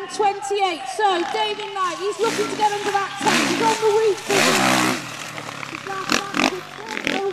and 28. So David Knight, he's looking to get under that 10. He's on the weak. He's